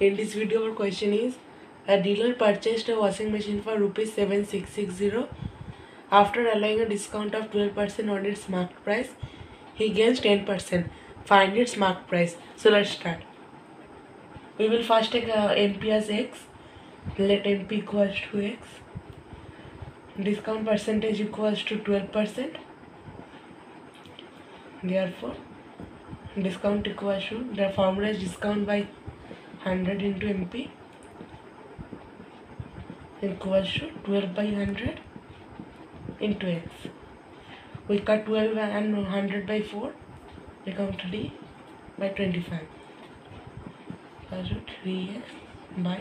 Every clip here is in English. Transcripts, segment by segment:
In this video, our question is a dealer purchased a washing machine for rupees 7660 after allowing a discount of 12% on its marked price. He gains 10%. Find its marked price. So let's start. We will first take uh, MP as x. Let MP equals to x. Discount percentage equals to 12%. Therefore, discount equals to the formula is discount by 100 into MP equals to 12 by 100 into x. We cut 12 and 100 by 4 become 3 by 25 equals to 3x by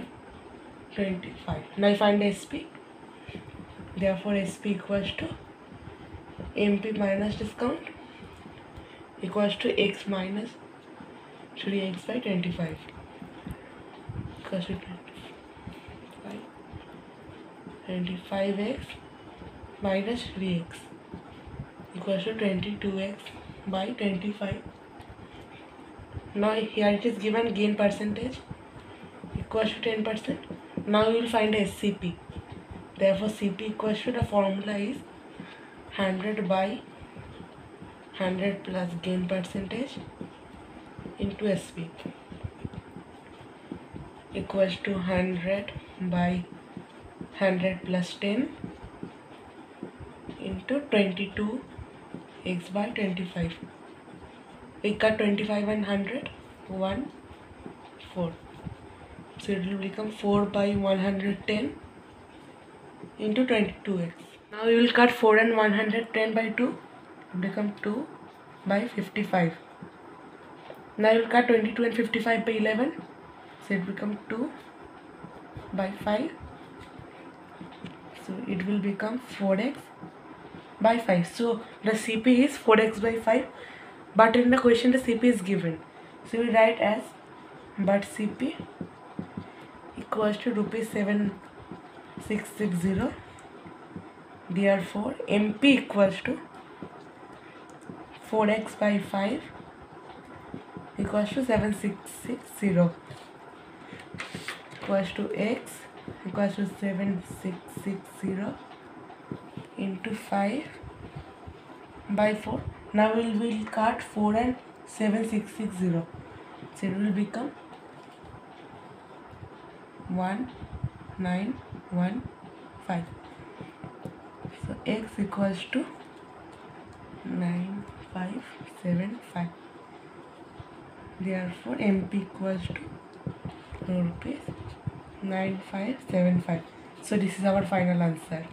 25. Now I find SP. Therefore SP equals to MP minus discount equals to x minus 3x by 25 equals to 25 25x minus 3x equals to 22x by 25 now here it is given gain percentage equals to 10% now we will find SCP therefore CP equals to the formula is 100 by 100 plus gain percentage into SP equals to 100 by 100 plus 10 into 22 x by 25 we cut 25 and 100 1 4 so it will become 4 by 110 into 22x now we will cut 4 and 110 by 2 become 2 by 55 now we will cut 22 and 55 by 11 so it become 2 by 5 so it will become 4x by 5 so the cp is 4x by 5 but in the question the cp is given. So we write as but cp equals to rupees 7660 therefore mp equals to 4x by 5 equals to 7660 equals to x equals to 7660 into 5 by 4 now we will cut 4 and 7660 so it will become 1915 so x equals to 9575 therefore mp equals to rupees 9575 so this is our final answer